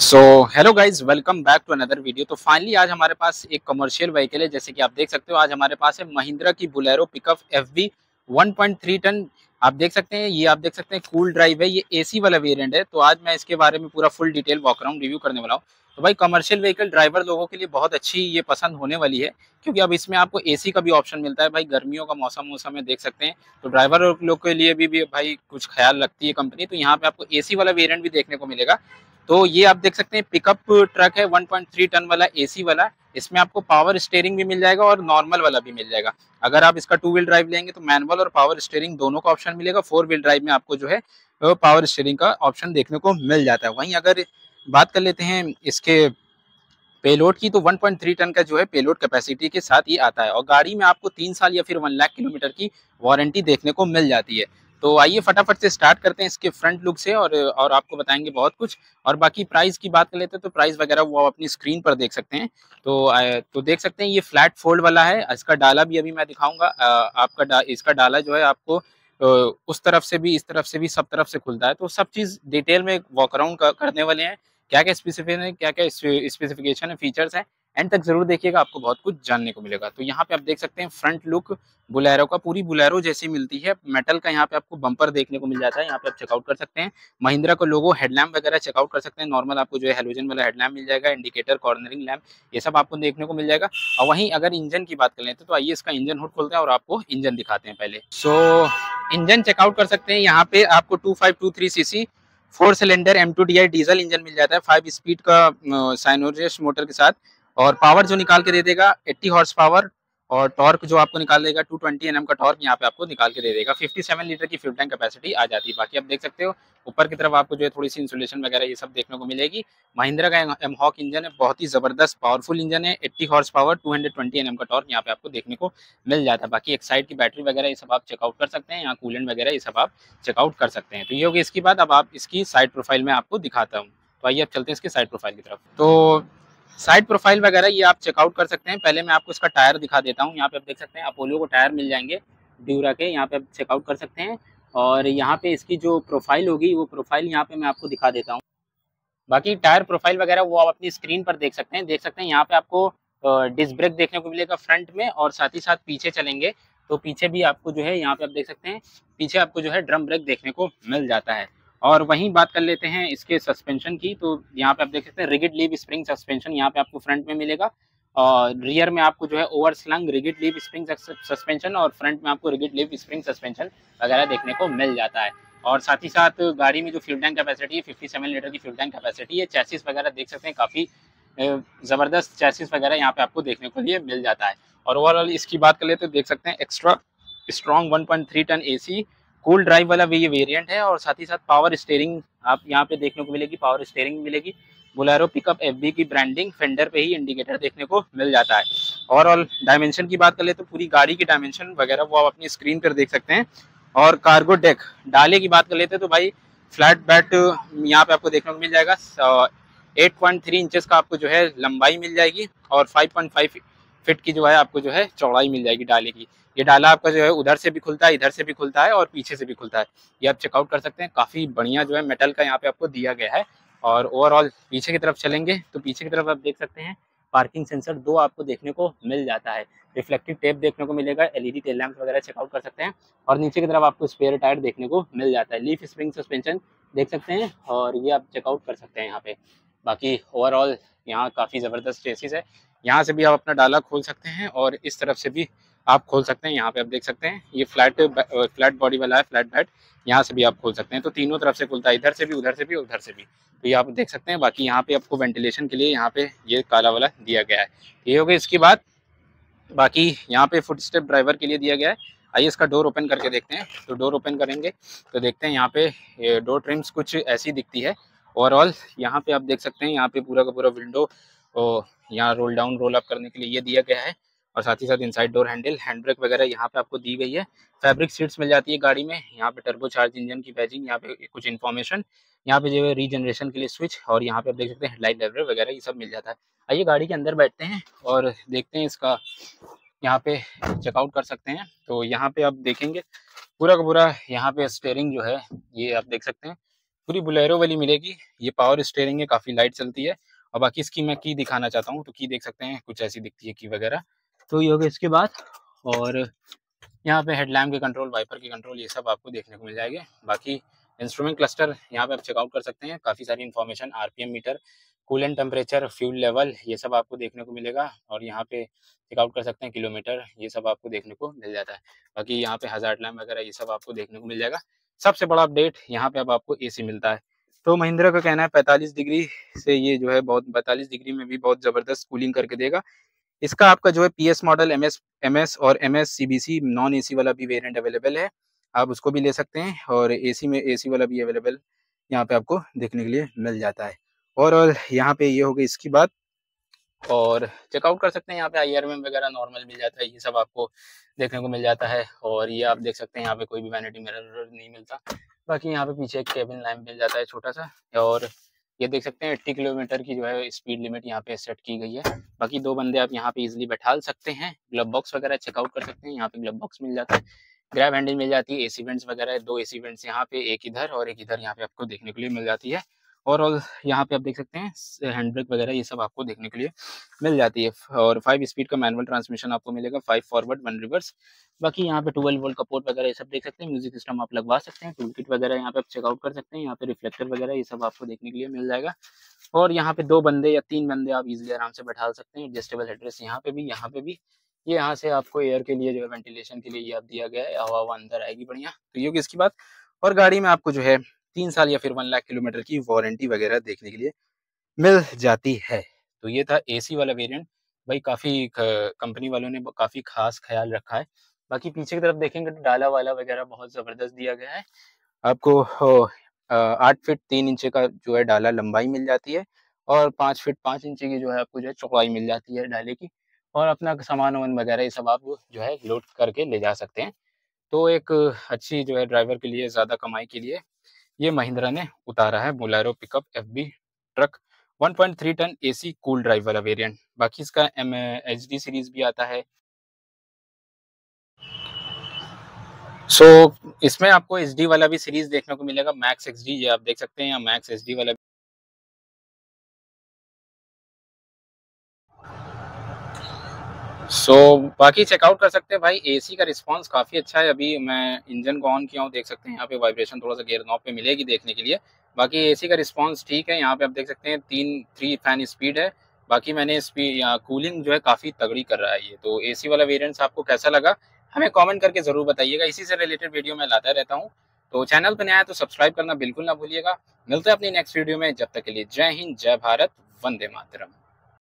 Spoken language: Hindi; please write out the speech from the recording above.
So hello guys welcome back to another video तो फाइनली आज हमारे पास एक कमर्शियल व्हीकल है जैसे कि आप देख सकते हो आज हमारे पास है महिंद्रा की Bolero pickup F B ton आप देख सकते हैं ये आप देख सकते हैं कूल ड्राइव है ये एसी वाला वेरिएंट है। तो आज मैं इसके बारे में पूरा full detail walk around review करने वाला हूँ। तो भाई कमर्शियल व्हीकल ड्राइवर लोगों के लिए बहुत अच्छी ये पसंद होने वाली है क्योंकि अब इसमें आपको एसी का भी ऑप्शन मिलता है। भाई गर्मियों का मौसम मौसम में देख सकते हैं तो ड्राइवर लोग के लिए भी, भी भाई कुछ ख्याल रखती है कंपनी तो यहाँ पे आपको एसी वाला वेरियंट भी देखने को मिलेगा। तो ये आप देख सकते हैं पिकअप ट्रक है 1.3 टन वाला एसी वाला। इसमें आपको पावर स्टेयरिंग भी मिल जाएगा और नॉर्मल वाला भी मिल जाएगा। अगर आप इसका टू व्हील ड्राइव लेंगे तो मैनुअल और पावर स्टेयरिंग दोनों का ऑप्शन मिलेगा। फोर व्हील ड्राइव में आपको जो है पावर स्टेयरिंग का ऑप्शन देखने को मिल जाता है। वहीं अगर बात कर लेते हैं इसके पेलोड की तो 1.3 टन का जो है पेलोड कैपेसिटी के साथ ही आता है। और गाड़ी में आपको तीन साल या फिर वन लाख किलोमीटर की वारंटी देखने को मिल जाती है। तो आइए फटाफट से स्टार्ट करते हैं इसके फ्रंट लुक से और और आपको बताएँगे बहुत कुछ। और बाकी प्राइस की बात कर लेते हैं तो प्राइस वगैरह वो आप अपनी स्क्रीन पर देख सकते हैं। तो तो देख सकते हैं ये फ्लैट फोल्ड वाला है। इसका डाला भी अभी मैं दिखाऊँगा। आपका डा, इसका डाला जो है आपको उस तरफ़ से भी इस तरफ़ से भी सब तरफ़ से खुलता है। तो सब चीज़ डिटेल में वॉक अराउंड करने वाले हैं। क्या क्या स्पेसिफिक है क्या क्या स्पेसिफिकेशन है फीचर्स है। एंड तक ज़रूर देखिएगा, आपको बहुत कुछ जानने को मिलेगा। तो यहाँ पे आप देख सकते हैं फ्रंट लुक बुलेरो का, पूरी बुलेरो जैसी मिलती है। मेटल का यहाँ पे आपको बम्पर देखने को मिल जाता है, यहाँ पे आप चेकआउट कर सकते हैं। महिंद्रा का लोगो हेडलैम्प वगैरह चेकआउट कर सकते हैं। नॉर्मल आपको जो है हेलोजन वाला हेडलैम्प मिल जाएगा इंडिकेटर कॉर्नरिंग लैम्प ये सब आपको देखने को मिल जाएगा। और वहीं अगर इंजन की बात कर लेते तो आइए इसका इंजन हुड खोलते हैं और आपको इंजन दिखाते हैं पहले। सो इंजन चेकआउट कर सकते हैं। यहाँ पे आपको two five two three C C four cylinder M two D I diesel engine मिल जाता है। फाइव स्पीड का साइनोरियस मोटर के साथ। और पावर जो निकाल के दे देगा 80 हॉर्स पावर और टॉर्क जो आपको निकाल देगा 220 ट्वेंटी एनएम का टॉर्क यहाँ पे आपको निकाल के दे देगा। 57 लीटर की फ्यूल टैंक कैपेसिटी आ जाती है। बाकी आप देख सकते हो, ऊपर की तरफ़ आपको जो है थोड़ी सी इंसुलेशन वगैरह ये सब देखने को मिलेगी। महिंद्रा का एम हॉक इंजन है, बहुत ही ज़बरदस्त पावरफुल इंजन है। 80 हॉर्स पावर 220 एनएम का टॉर्क यहाँ पे आपको देखने को मिल जाता है। बाकी एक साइड की बैटरी वगैरह ये सब आप चेकआउट कर सकते हैं, यहाँ कूलेंट वगैरह ये सब आप चेकआउट कर सकते हैं। तो ये होगी इसकी बात। अब आप इसकी साइड प्रोफ़ाइल में आपको दिखाता हूँ। तो आइए आप चलते हैं इसके साइड प्रोफ़ाइल की तरफ़। तो साइड प्रोफ़ाइल वगैरह ये आप चेकआउट कर सकते हैं। पहले मैं आपको इसका टायर दिखा देता हूँ। यहाँ पे आप देख सकते हैं, अपोलो को टायर मिल जाएँगे, ड्यूरा के, यहाँ पे आप चेकआउट कर सकते हैं। और यहाँ पे इसकी जो प्रोफ़ाइल होगी, वो प्रोफ़ाइल यहाँ पे मैं आपको दिखा देता हूँ। बाकी टायर प्रोफ़ाइल वगैरह वो आप अपनी स्क्रीन पर देख सकते हैं। देख सकते हैं, यहाँ पे आपको डिस्क ब्रेक देखने को मिलेगा फ्रंट में और साथ ही साथ पीछे चलेंगे। तो पीछे भी आपको जो है, यहाँ पे आप देख सकते हैं, पीछे आपको जो है ड्रम ब्रेक देखने को मिल जाता है। और वहीं बात कर लेते हैं इसके सस्पेंशन की तो यहाँ पे आप देख सकते हैं रिगिड लीव स्प्रिंग सस्पेंशन यहाँ पे आपको फ्रंट में मिलेगा और रियर में आपको जो है over slung rigid leaf spring suspension और फ्रंट में आपको रिगिड लीव स्प्रिंग सस्पेंशन वगैरह देखने को मिल जाता है। और साथ ही साथ गाड़ी में जो फ्यूल टैंक कैपेसिटी है फिफ्टी सेवन लीटर की फ्यूल टैंक कैपेसिटी है चैसिस वगैरह देख सकते हैं, काफ़ी ज़बरदस्त चैसिस वगैरह यहाँ पे आपको देखने को लिए मिल जाता है। और ओवरऑल इसकी बात कर ले तो देख सकते हैं extra strong 1.3 ton AC cool drive वाला भी ये वेरिएंट है और साथ ही साथ पावर स्टेयरिंग आप यहाँ पे देखने को मिलेगी पावर स्टेयरिंग मिलेगी। बुलेरो पिकअप एफबी की ब्रांडिंग फेंडर पे ही इंडिकेटर देखने को मिल जाता है। ओवरऑल डायमेंशन की बात कर ले तो पूरी गाड़ी की डायमेंशन वगैरह वो आप अपनी स्क्रीन पर देख सकते हैं। और कार्गो डेक डाले की बात कर लेते तो भाई फ्लैट बैट यहाँ पे आपको देखने को मिल जाएगा। एट पॉइंट थ्री इंचेस का आपको जो है लंबाई मिल जाएगी और फाइव पॉइंट फाइव फिट की जो है आपको जो है चौड़ाई मिल जाएगी डाले की। ये डाला आपका जो है उधर से भी खुलता है, इधर से भी खुलता है और पीछे से भी खुलता है। ये आप चेकआउट कर सकते हैं। काफ़ी बढ़िया जो है मेटल का यहाँ पे आपको दिया गया है और ओवरऑल पीछे की तरफ़ चलेंगे तो पीछे की तरफ़ आप देख सकते हैं पार्किंग सेंसर दो आपको देखने को मिल जाता है। रिफ्लेक्टिव टेप देखने को मिलेगा एलईडी टेल लैंप वगैरह चेकआउट कर सकते हैं और नीचे की तरफ़ आपको स्पेयर टायर देखने को मिल जाता है। लीफ स्प्रिंग सस्पेंशन देख सकते हैं और ये आप चेकआउट कर सकते हैं यहाँ पे। बाकी ओवरऑल यहाँ काफ़ी ज़बरदस्त चेसिस है। यहाँ से भी आप अपना डाला खोल सकते हैं और इस तरफ़ से भी आप खोल सकते हैं। यहाँ पे आप देख सकते हैं, ये फ्लैट फ्लैट बॉडी वाला है, फ्लैट बेड। यहाँ से भी आप खोल सकते हैं। तो तीनों तरफ़ से खुलता है, इधर से भी, उधर से भी, उधर से भी। तो ये आप देख सकते हैं, बाकी यहाँ पे आपको वेंटिलेशन के लिए यहाँ पे ये काला वाला दिया गया है। ये हो गया इसके बाद, बाकी यहाँ पे फुट स्टेप ड्राइवर के लिए दिया गया है। आइए इसका डोर ओपन करके देखते हैं। तो डोर ओपन करेंगे तो देखते हैं यहाँ पे डोर ट्रिम्स कुछ ऐसी दिखती है। ओवरऑल यहाँ पे आप देख सकते हैं, यहाँ पे पूरा का पूरा विंडो यहाँ रोल डाउन रोल अप करने के लिए ये दिया गया है और साथ ही साथ inside door handle hand brake वगैरह यहाँ पे आपको दी गई है। फैब्रिक सीट्स मिल जाती है गाड़ी में, यहाँ पे टर्बो चार्ज इंजन की बैजिंग यहाँ पे कुछ इन्फॉर्मेशन यहाँ पे जो है रीजनरेशन के लिए स्विच और यहाँ पे आप देख सकते हैं हेडलाइट लेवल वगैरह ये सब मिल जाता है। आइए गाड़ी के अंदर बैठते हैं और देखते हैं इसका यहाँ पे चेकआउट कर सकते हैं। तो यहाँ पे आप देखेंगे, पूरा का पूरा यहाँ पे स्टेयरिंग जो है, ये आप देख सकते हैं, पूरी बुलेरो वाली मिलेगी। ये पावर स्टेयरिंग है, काफ़ी लाइट चलती है। और बाकी इसकी मैं की दिखाना चाहता हूँ तो की देख सकते हैं, कुछ ऐसी दिखती है की वगैरह। तो ये हो गया इसके बाद, और यहाँ पे हेडलैम्प के कंट्रोल वाइपर के कंट्रोल ये सब आपको देखने को मिल जाएँगे। बाकी इंस्ट्रूमेंट क्लस्टर यहाँ पे आप चेकआउट कर सकते हैं। काफ़ी सारी information RPM meter coolant temperature fuel level ये सब आपको देखने को मिलेगा। और यहाँ पे चेकआउट कर सकते हैं किलोमीटर ये सब आपको देखने को मिल जाता है। बाकी यहाँ पे हज़ार लैम्प वगैरह, ये सब आपको देखने को मिल जाएगा। सबसे बड़ा अपडेट यहाँ पे अब आपको एसी मिलता है। तो महिंद्रा का कहना है 45 डिग्री से ये जो है बहुत 45 डिग्री में भी बहुत ज़बरदस्त कूलिंग करके देगा। इसका आपका जो है पीएस मॉडल एम एस और एम एस नॉन एसी वाला भी वेरियंट अवेलेबल है। आप उसको भी ले सकते हैं और एसी में एसी वाला भी अवेलेबल यहाँ पे आपको देखने के लिए मिल जाता है। और यहाँ पे ये हो गई इसकी बात और चेकआउट कर सकते हैं यहाँ पे आई वगैरह नॉर्मल मिल जाता है, ये सब आपको देखने को मिल जाता है और ये आप देख सकते हैं यहाँ पे कोई भी वैनिटी मिरर नहीं मिलता। बाकी यहाँ पे पीछे एक केबिन लाइन मिल जाता है छोटा सा और ये देख सकते हैं एट्टी किलोमीटर की जो है स्पीड लिमिट यहाँ पे सेट की गई है। बाकी दो बंदे आप यहाँ पे इजिली बैठा सकते हैं। ग्लब बॉक्स वगैरह चेकआउट कर सकते हैं। यहाँ पे ग्लब बॉक्स मिल जाता है। ग्रैब हैंडल मिल जाती है एसी वेंट्स वगैरह, दो एसी वेंट्स यहाँ पे, एक इधर और एक इधर यहाँ पे आपको देखने के लिए मिल जाती है। और यहाँ पे आप देख सकते हैं हैंड ब्रेक वगैरह ये सब आपको देखने के लिए मिल जाती है। और फाइव स्पीड का मैनुअल ट्रांसमिशन आपको मिलेगा फाइव फॉरवर्ड वन रिवर्स बाकी यहाँ पे ट्वेल्व वोल्ट का पोर्ट वगैरह ये सब देख सकते हैं म्यूज़िक सिस्टम आप लगवा सकते हैं टूल किट वगैरह यहाँ पे आप चेकआउट कर सकते हैं, यहाँ पे रिफ्लेक्टर वगैरह ये सब आपको देखने के लिए मिल जाएगा। और यहाँ पे दो बंदे या तीन बंदे आप इजिली आराम से बैठा सकते हैं एडजस्टेबल एड्रेस यहाँ पे भी, यहाँ पे भी। ये यहाँ से आपको एयर के लिए जो है वेंटिलेशन के लिए ये आप दिया गया है हवा हवा अंदर आएगी बढ़िया। तो ये इसकी बात। और गाड़ी में आपको जो है तीन साल या फिर वन लाख किलोमीटर की वारंटी वगैरह देखने के लिए मिल जाती है। तो ये था एसी वाला वेरिएंट भाई काफ़ी कंपनी वालों ने काफ़ी खास ख्याल रखा है। बाकी पीछे की तरफ़ देखेंगे तो डाला वाला वगैरह बहुत ज़बरदस्त दिया गया है। आपको आठ फिट तीन इंच का जो है डाला लंबाई मिल जाती है और पाँच फिट पाँच इंच की जो है आपको जो है चौड़ाई मिल जाती है डाले की और अपना सामान वामान वगैरह ये सब आप जो है लोड करके ले जा सकते हैं। तो एक अच्छी जो है ड्राइवर के लिए ज़्यादा कमाई के लिए ये महिंद्रा ने उतारा है Bolero pickup FB truck. 1.3 ton AC cool drive वाला वेरिएंट। बाकी इसका एम एच डी सीरीज़ भी आता है। सो so, इसमें आपको एच डी वाला भी सीरीज़ देखने को मिलेगा मैक्स एक्स ये आप देख सकते हैं या मैक्स एच वाला सो so, बाकी चेकआउट कर सकते हैं भाई। एसी का रिस्पांस काफ़ी अच्छा है। अभी मैं इंजन को ऑन किया हूँ देख सकते हैं यहाँ पे वाइब्रेशन थोड़ा सा गेयर नॉब पे मिलेगी देखने के लिए। बाकी एसी का रिस्पांस ठीक है। यहाँ पे आप देख सकते हैं तीन थ्री फ़ैन स्पीड है। बाकी मैंने स्पीड कूलिंग जो है काफ़ी तगड़ी कर रहा है ये। तो एसी वाला वेरियंट्स आपको कैसा लगा हमें कॉमेंट करके ज़रूर बताइएगा। इसी से रिलेटेड वीडियो मैं लाता रहता हूँ। तो चैनल पर नया है तो सब्सक्राइब करना बिल्कुल ना भूलिएगा। मिलते हैं अपनी नेक्स्ट वीडियो में। जब तक के लिए जय हिंद जय भारत वंदे मातरम।